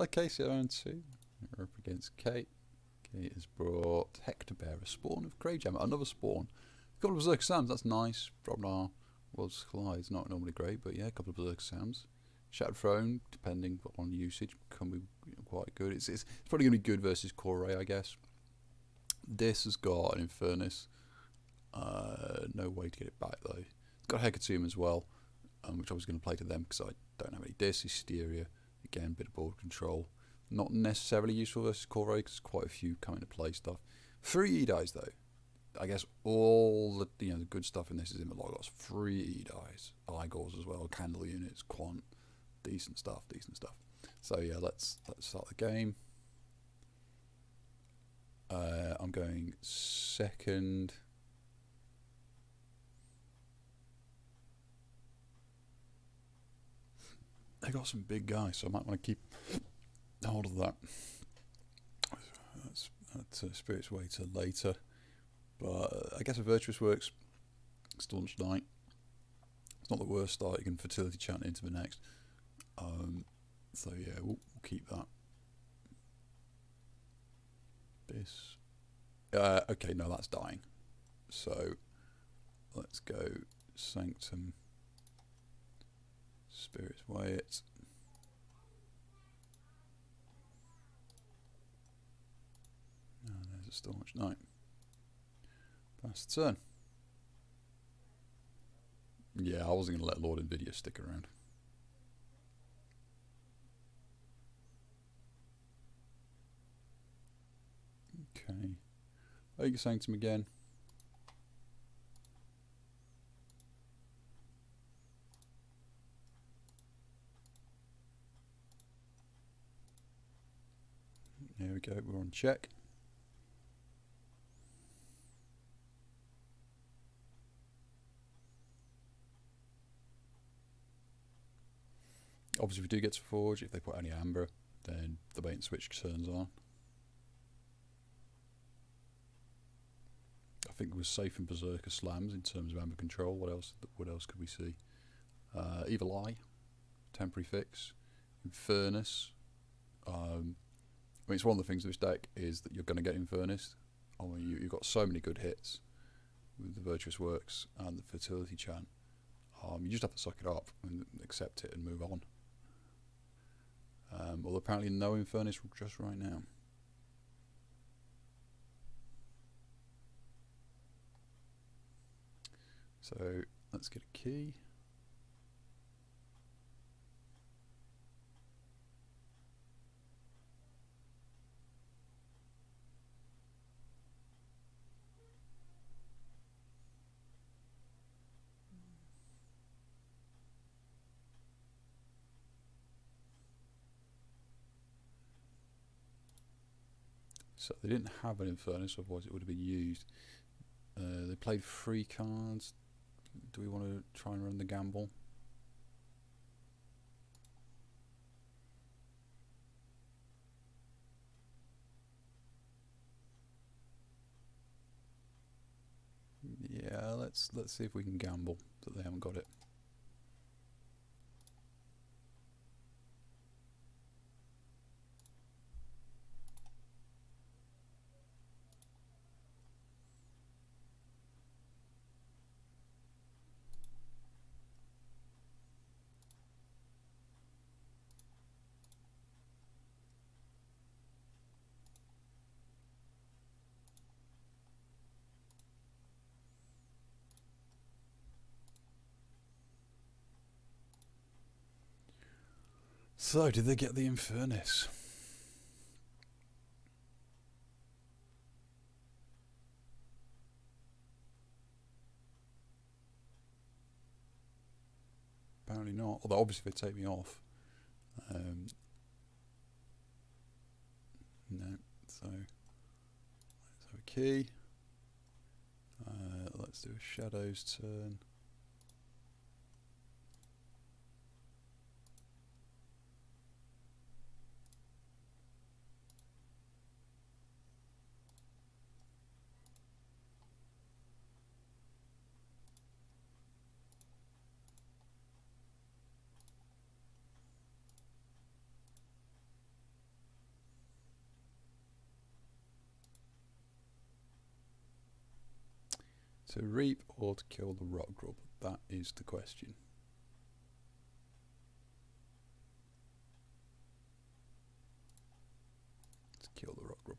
Okay, so round two. We're up against Kate. Kate has brought Hectabearer, a spawn of Greygem, another spawn. A couple of Berserker Slams, that's nice. Our World's Collide, not normally great, but yeah, a couple of Berserker Slams. Shattered Throne, depending on usage, can be quite good. It's, it's, it's probably going to be good versus Core I guess. This has got an Infurnace. Uh, no way to get it back though. It's got Hecatomb as well, um, which I was going to play to them because I don't have any Dis. Hysteria, again, bit of board control. Not necessarily useful versus Core because quite a few come into play stuff. Three Edais though. I guess all the you know the good stuff in this is in the Logos. Three Edais, Igors as well, candle units, quant, decent stuff, decent stuff. So yeah, let's let's start the game. Uh, I'm going second. They got some big guys, so I might want to keep hold of that. That's, that's Spirit's Way to later. But uh, I guess a Virtuous works. Staunch Knight. It's not the worst start. You can Fertility Chant into the next. Um, so yeah, we'll, we'll keep that. This. Uh, okay, no, that's dying. So let's go Sanctum. Spirit's it. Oh, there's a staunch knight. Pass the turn. Yeah, I wasn't going to let Lord Invidius stick around. Okay. Ogre Sanctum again. There we go, we're on check. Obviously, if we do get to Forge, if they put any Amber, then the bait and switch turns on. I think we're safe in Berserker Slams in terms of Amber control. What else? What else could we see? Uh, Evil Eye, temporary fix, Furnace. Um, I mean, it's one of the things with this deck is that you're going to get Infurnace. I mean, you, you've got so many good hits with the Virtuous Works and the Fertility Chant. Um, you just have to suck it up and accept it and move on. Um, although apparently no Infurnace just right now. So let's get a key. So they didn't have an Infurnace, otherwise it would have been used. Uh, they played three cards. Do we want to try and run the gamble? Yeah, let's let's see if we can gamble that they haven't got it. So, did they get the Infurnace? Apparently not. Although obviously they take me off. Um, no. So let's have a key. Uh, let's do a shadows turn. To reap or to kill the rock grub? That is the question. To kill the rock grub.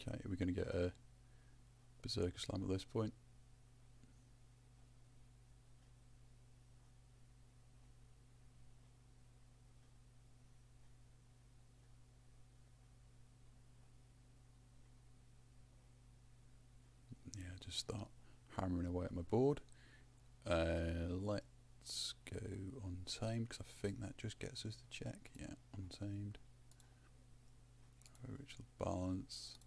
Okay, are we going to get a Berserker Slam at this point? Yeah, just start hammering away at my board. Uh, let's go untamed because I think that just gets us the check. Yeah, untamed. Original balance.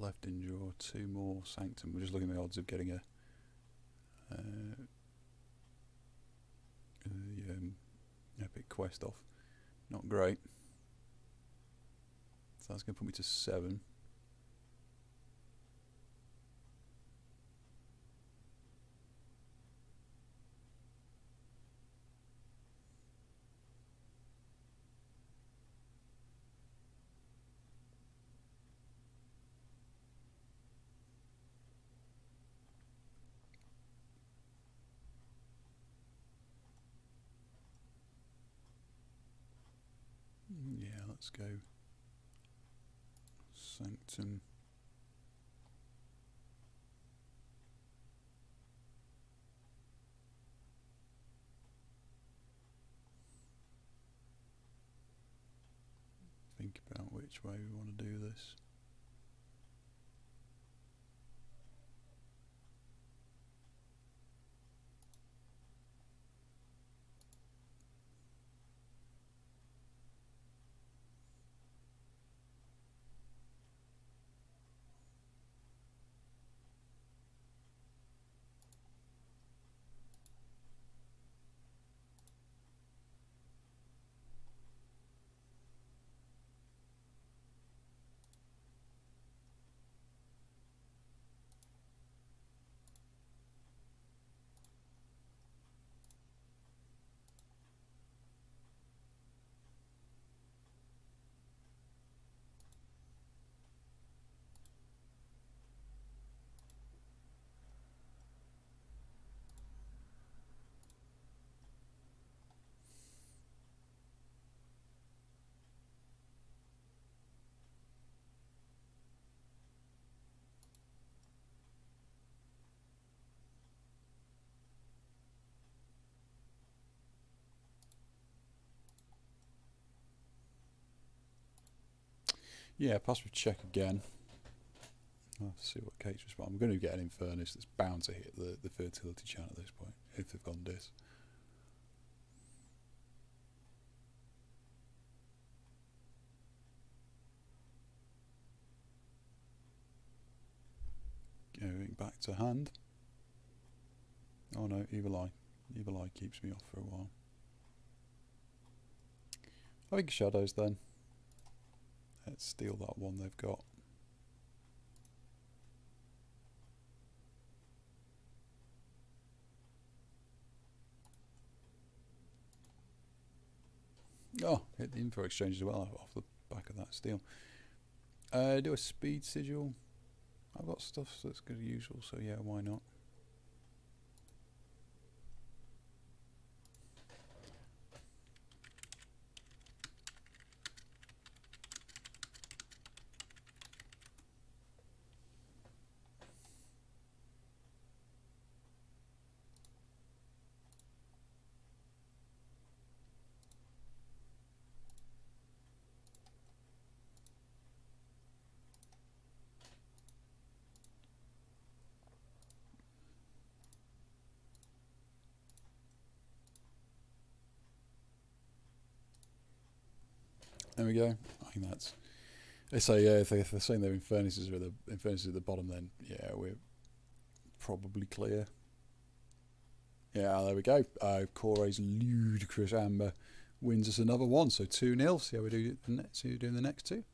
Left in draw? Two more Sanctum. We're just looking at the odds of getting a uh, the um, epic quest off. Not great. So that's going to put me to seven. Mm, Yeah, let's go. Sanctum. Think about which way we want to do this. Yeah, with check again. I'll see what Kate's response. I'm going to get an Infurnace that's bound to hit the, the fertility chant at this point, if they've gone this. Going back to hand. Oh no, Evil Eye. Evil Eye keeps me off for a while. I think Shadows then. Let's steal that one they've got. Oh, hit the info exchange as well off the back of that steal. Uh, do a speed sigil. I've got stuff that's good as usual, so yeah, why not? There we go. I think that's. They say yeah. If, they, they're saying their infurnaces are the furnaces at the bottom, then yeah, we're probably clear. Yeah, there we go. Uh, Corey's ludicrous amber wins us another one. So 2 0. See how we do, see how we do in the next two.